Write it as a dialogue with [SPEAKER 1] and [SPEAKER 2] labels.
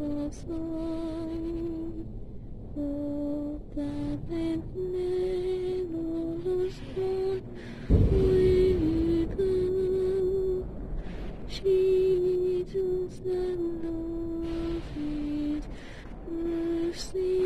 [SPEAKER 1] of mine. Oh, that they've never. She does not know mercy.